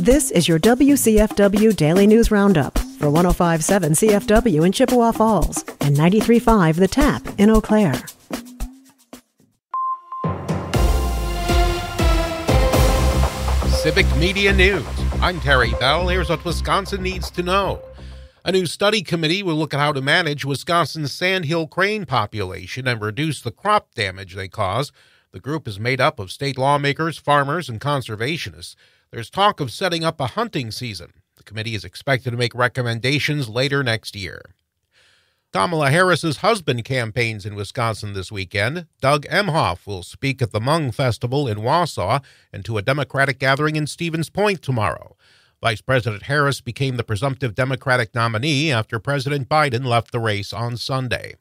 This is your WCFW Daily News Roundup for 1057 CFW in Chippewa Falls and 935 The Tap in Eau Claire. Civic Media News. I'm Terry Bell. Here's what Wisconsin needs to know. A new study committee will look at how to manage Wisconsin's sandhill crane population and reduce the crop damage they cause. The group is made up of state lawmakers, farmers, and conservationists. There's talk of setting up a hunting season. The committee is expected to make recommendations later next year. Kamala Harris's husband campaigns in Wisconsin this weekend. Doug Emhoff will speak at the Hmong Festival in Wausau and to a Democratic gathering in Stevens Point tomorrow. Vice President Harris became the presumptive Democratic nominee after President Biden left the race on Sunday.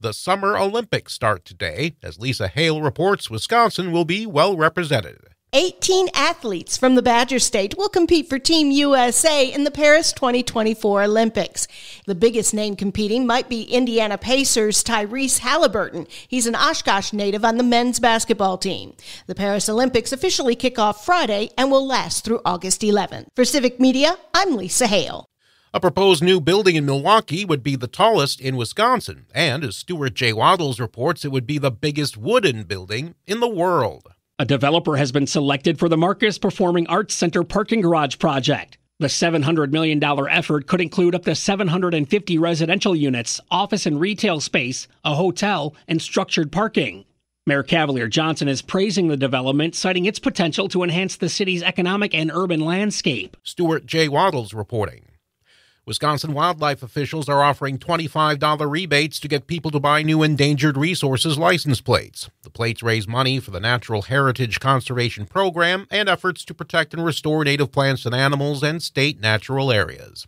The Summer Olympics start today. As Lisa Hale reports, Wisconsin will be well represented. 18 athletes from the Badger State will compete for Team USA in the Paris 2024 Olympics. The biggest name competing might be Indiana Pacers' Tyrese Halliburton. He's an Oshkosh native on the men's basketball team. The Paris Olympics officially kick off Friday and will last through August 11th. For Civic Media, I'm Lisa Hale. A proposed new building in Milwaukee would be the tallest in Wisconsin, and as Stuart J. Waddles reports, it would be the biggest wooden building in the world. A developer has been selected for the Marcus Performing Arts Center parking garage project. The $700 million effort could include up to 750 residential units, office and retail space, a hotel, and structured parking. Mayor Cavalier Johnson is praising the development, citing its potential to enhance the city's economic and urban landscape. Stuart J. Waddles reporting. Wisconsin wildlife officials are offering $25 rebates to get people to buy new endangered resources license plates. The plates raise money for the Natural Heritage Conservation Program and efforts to protect and restore native plants and animals and state natural areas.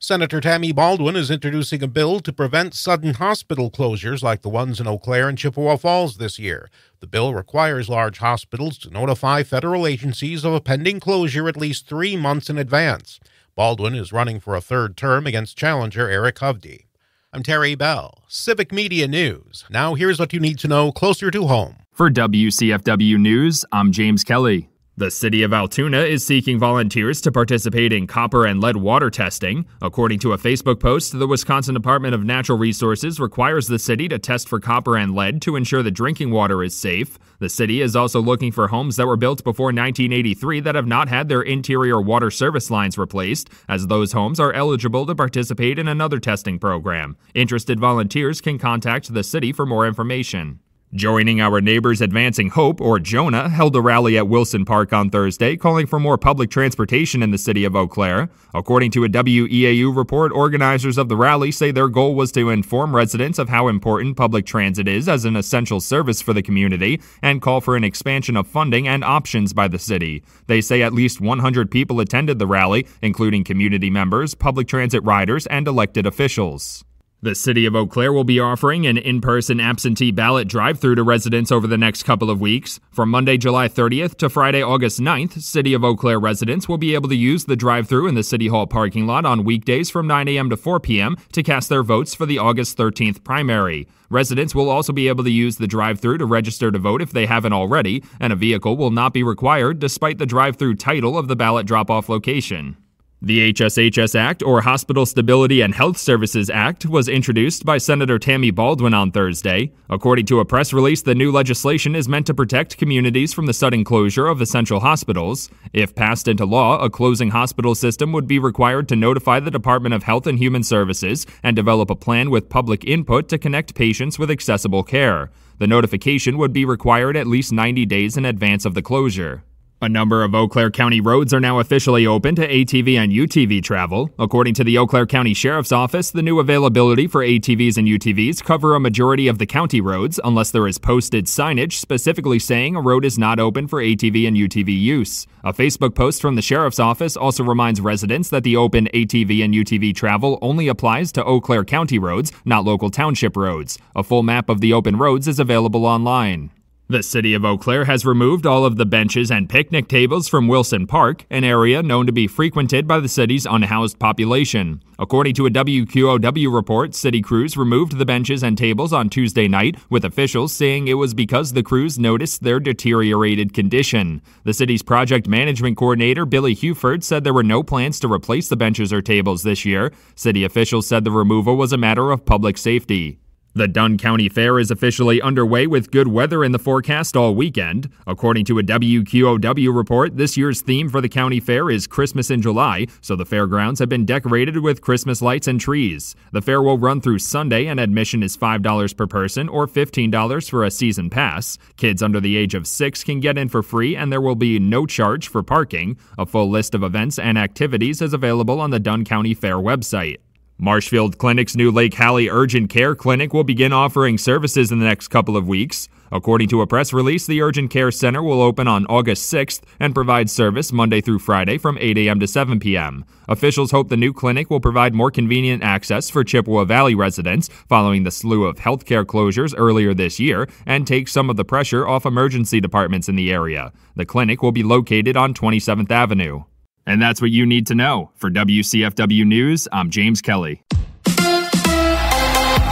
Senator Tammy Baldwin is introducing a bill to prevent sudden hospital closures like the ones in Eau Claire and Chippewa Falls this year. The bill requires large hospitals to notify federal agencies of a pending closure at least three months in advance. Baldwin is running for a third term against challenger Eric Hovde. I'm Terry Bell, Civic Media News. Now here's what you need to know closer to home. For WCFW News, I'm James Kelly. The city of Altoona is seeking volunteers to participate in copper and lead water testing. According to a Facebook post, the Wisconsin Department of Natural Resources requires the city to test for copper and lead to ensure the drinking water is safe. The city is also looking for homes that were built before 1983 that have not had their interior water service lines replaced, as those homes are eligible to participate in another testing program. Interested volunteers can contact the city for more information. Joining Our Neighbors Advancing Hope, or Jonah, held a rally at Wilson Park on Thursday calling for more public transportation in the city of Eau Claire. According to a WEAU report, organizers of the rally say their goal was to inform residents of how important public transit is as an essential service for the community and call for an expansion of funding and options by the city. They say at least 100 people attended the rally, including community members, public transit riders, and elected officials. The City of Eau Claire will be offering an in person absentee ballot drive through to residents over the next couple of weeks. From Monday, July 30th to Friday, August 9th, City of Eau Claire residents will be able to use the drive through in the City Hall parking lot on weekdays from 9 a.m. to 4 p.m. to cast their votes for the August 13th primary. Residents will also be able to use the drive through to register to vote if they haven't already, and a vehicle will not be required despite the drive through title of the ballot drop off location. The HSHS Act, or Hospital Stability and Health Services Act, was introduced by Senator Tammy Baldwin on Thursday. According to a press release, the new legislation is meant to protect communities from the sudden closure of essential hospitals. If passed into law, a closing hospital system would be required to notify the Department of Health and Human Services and develop a plan with public input to connect patients with accessible care. The notification would be required at least 90 days in advance of the closure. A number of Eau Claire County roads are now officially open to ATV and UTV travel. According to the Eau Claire County Sheriff's Office, the new availability for ATVs and UTVs cover a majority of the county roads unless there is posted signage specifically saying a road is not open for ATV and UTV use. A Facebook post from the Sheriff's Office also reminds residents that the open ATV and UTV travel only applies to Eau Claire County roads, not local township roads. A full map of the open roads is available online. The city of Eau Claire has removed all of the benches and picnic tables from Wilson Park, an area known to be frequented by the city's unhoused population. According to a WQOW report, city crews removed the benches and tables on Tuesday night, with officials saying it was because the crews noticed their deteriorated condition. The city's project management coordinator, Billy Huford, said there were no plans to replace the benches or tables this year. City officials said the removal was a matter of public safety. The Dunn County Fair is officially underway with good weather in the forecast all weekend. According to a WQOW report, this year's theme for the county fair is Christmas in July, so the fairgrounds have been decorated with Christmas lights and trees. The fair will run through Sunday, and admission is $5 per person or $15 for a season pass. Kids under the age of six can get in for free, and there will be no charge for parking. A full list of events and activities is available on the Dunn County Fair website. Marshfield Clinic's new Lake Hallie Urgent Care Clinic will begin offering services in the next couple of weeks. According to a press release, the Urgent Care Center will open on August 6th and provide service Monday through Friday from 8 a.m. to 7 p.m. Officials hope the new clinic will provide more convenient access for Chippewa Valley residents following the slew of healthcare closures earlier this year and take some of the pressure off emergency departments in the area. The clinic will be located on 27th Avenue. And that's what you need to know. For WCFW News, I'm James Kelly.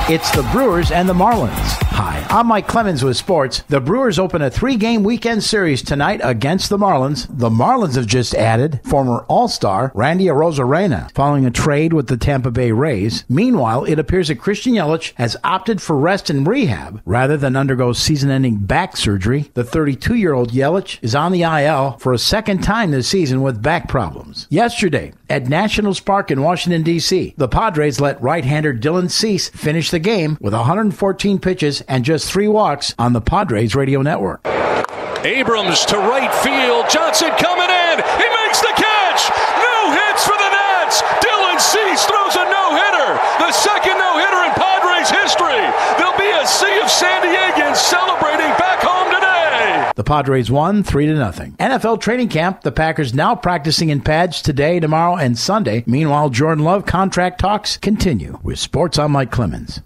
It's the Brewers and the Marlins. Hi, I'm Mike Clemens with sports. The Brewers open a three game weekend series tonight against the Marlins. The Marlins have just added former All Star Randy Arozarena following a trade with the Tampa Bay Rays. Meanwhile, it appears that Christian Yelich has opted for rest and rehab rather than undergo season ending back surgery. The 32 year old Yelich is on the IL for a second time this season with back problems. Yesterday, at Nationals Park in Washington, D.C., the Padres let right hander Dylan Cease finish the game with 114 pitches and just three walks on the Padres radio network. Abrams to right field. Johnson coming in. He makes the catch. No hits for the Nats. Dylan Cease throws a no hitter. The second no hitter in Padres history. There'll be a sea of San Diegans celebrating back home today. The Padres won 3 to nothing. NFL training camp, the Packers now practicing in pads today, tomorrow, and Sunday. Meanwhile, Jordan Love contract talks continue. With Sports, I'm Mike Clemens.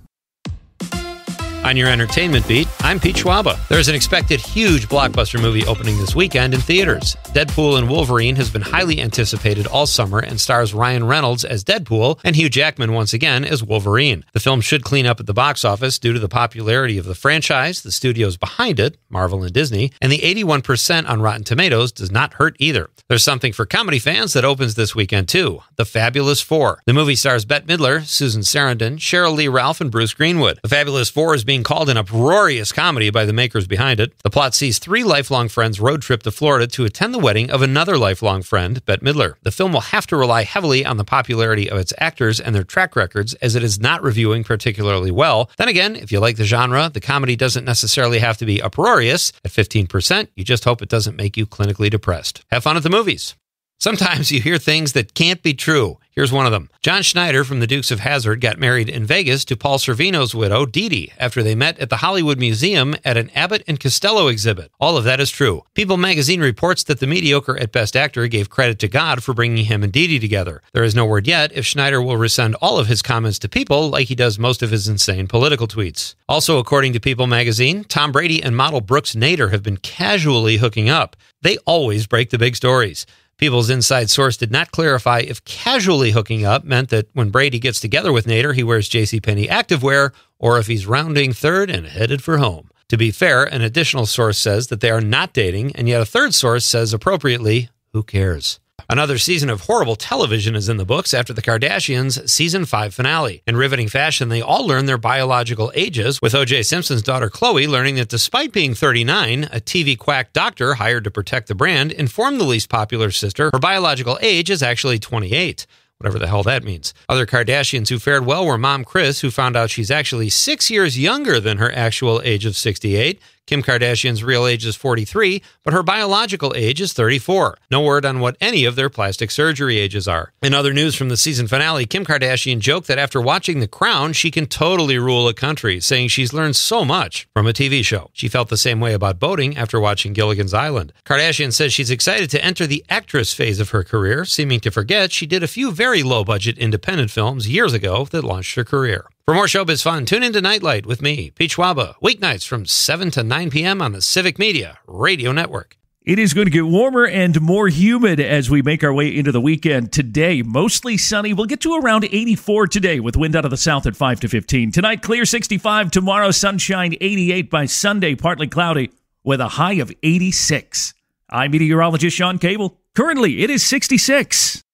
On your entertainment beat, I'm Pete Schwaba. There's an expected huge blockbuster movie opening this weekend in theaters. Deadpool and Wolverine has been highly anticipated all summer and stars Ryan Reynolds as Deadpool and Hugh Jackman once again as Wolverine. The film should clean up at the box office due to the popularity of the franchise, the studios behind it, Marvel and Disney, and the 81% on Rotten Tomatoes does not hurt either. There's something for comedy fans that opens this weekend too The Fabulous Four. The movie stars Bette Midler, Susan Sarandon, Sheryl Lee Ralph, and Bruce Greenwood. The Fabulous Four is being called an uproarious comedy by the makers behind it. The plot sees three lifelong friends road trip to Florida to attend the wedding of another lifelong friend, Bette Midler. The film will have to rely heavily on the popularity of its actors and their track records, as it is not reviewing particularly well. Then again, if you like the genre, the comedy doesn't necessarily have to be uproarious. At 15%, you just hope it doesn't make you clinically depressed. Have fun at the movies. Sometimes you hear things that can't be true. Here's one of them. John Schneider from the Dukes of Hazzard got married in Vegas to Paul Sorvino's widow, Dee Dee, after they met at the Hollywood Museum at an Abbott and Costello exhibit. All of that is true. People magazine reports that the mediocre at best actor gave credit to God for bringing him and Dee Dee together. There is no word yet if Schneider will rescind all of his comments to People like he does most of his insane political tweets. Also, according to People magazine, Tom Brady and model Brooks Nader have been casually hooking up. They always break the big stories. People's inside source did not clarify if casually hooking up meant that when Brady gets together with Nader, he wears JCPenney activewear, or if he's rounding third and headed for home. To be fair, an additional source says that they are not dating, and yet a third source says appropriately, who cares? Another season of horrible television is in the books after the Kardashians' season 5 finale. In riveting fashion, they all learn their biological ages, with O.J. Simpson's daughter Khloe learning that despite being 39, a TV quack doctor hired to protect the brand informed the least popular sister her biological age is actually 28 whatever the hell that means. Other Kardashians who fared well were mom Kris, who found out she's actually six years younger than her actual age of 68. Kim Kardashian's real age is 43, but her biological age is 34. No word on what any of their plastic surgery ages are. In other news from the season finale, Kim Kardashian joked that after watching The Crown, she can totally rule a country, saying she's learned so much from a TV show. She felt the same way about boating after watching Gilligan's Island. Kardashian says she's excited to enter the actress phase of her career, seeming to forget she did a few very low budget independent films years ago that launched her career. For more showbiz fun, tune into Nightlight with me, Pete Schwaba, weeknights from 7 to 9 p.m. on the Civic Media Radio Network. It is going to get warmer and more humid as we make our way into the weekend today. Mostly sunny. We'll get to around 84 today with wind out of the south at 5 to 15. Tonight, clear 65. Tomorrow, sunshine 88. By Sunday, partly cloudy with a high of 86. I'm meteorologist Sean Cable. Currently, it is 66.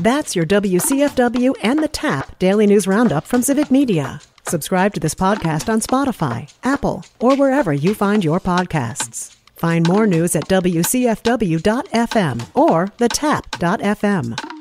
That's your WCFW and the TAP Daily News Roundup from Civic Media. Subscribe to this podcast on Spotify, Apple, or wherever you find your podcasts. Find more news at WCFW.FM or thetap.fm.